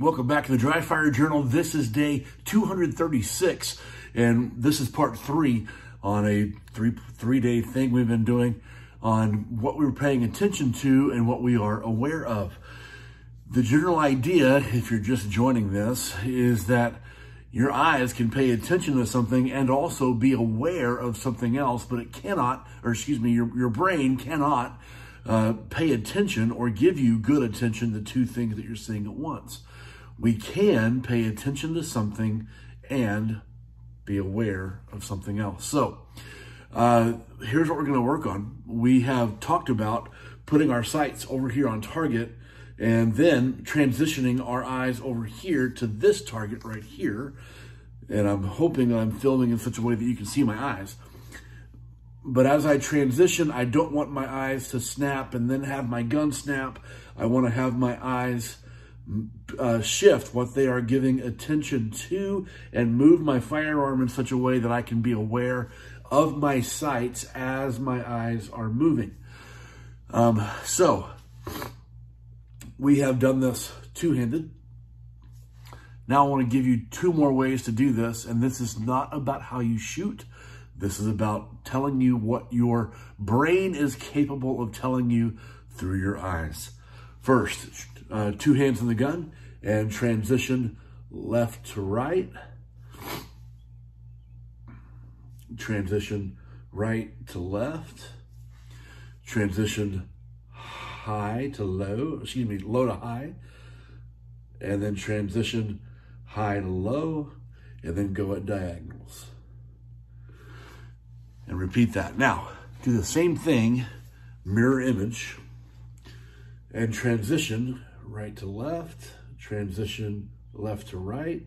Welcome back to the Dry Fire Journal. This is day 236, and this is part three on a three three day thing we've been doing on what we were paying attention to and what we are aware of. The general idea, if you're just joining this, is that your eyes can pay attention to something and also be aware of something else, but it cannot, or excuse me, your, your brain cannot uh, pay attention or give you good attention to two things that you're seeing at once we can pay attention to something and be aware of something else. So, uh, here's what we're going to work on. We have talked about putting our sights over here on target and then transitioning our eyes over here to this target right here. And I'm hoping I'm filming in such a way that you can see my eyes. But as I transition, I don't want my eyes to snap and then have my gun snap. I want to have my eyes uh, shift what they are giving attention to and move my firearm in such a way that I can be aware of my sights as my eyes are moving. Um, so we have done this two-handed. Now I want to give you two more ways to do this, and this is not about how you shoot. This is about telling you what your brain is capable of telling you through your eyes. First, uh, two hands on the gun and transition left to right. Transition right to left. Transition high to low, excuse me, low to high. And then transition high to low, and then go at diagonals. And repeat that. Now, do the same thing, mirror image, and transition right to left, transition left to right,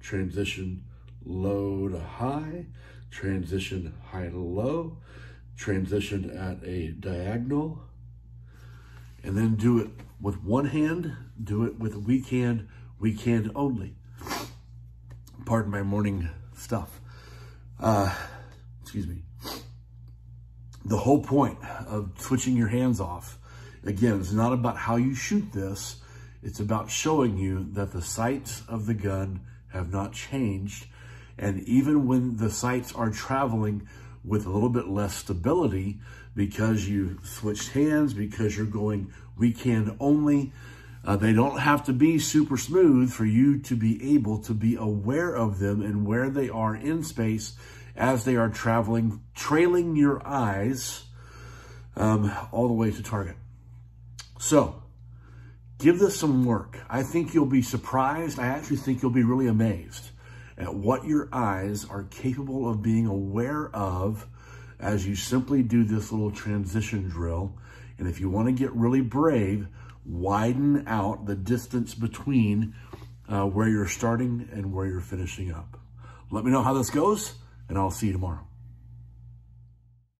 transition low to high, transition high to low, transition at a diagonal, and then do it with one hand, do it with weak hand, weak hand only. Pardon my morning stuff. Uh, excuse me. The whole point of switching your hands off, again, it's not about how you shoot this, it's about showing you that the sights of the gun have not changed. And even when the sights are traveling with a little bit less stability because you switched hands, because you're going weak hand only, uh, they don't have to be super smooth for you to be able to be aware of them and where they are in space as they are traveling, trailing your eyes um, all the way to target. So, Give this some work. I think you'll be surprised. I actually think you'll be really amazed at what your eyes are capable of being aware of as you simply do this little transition drill. And if you want to get really brave, widen out the distance between uh, where you're starting and where you're finishing up. Let me know how this goes, and I'll see you tomorrow.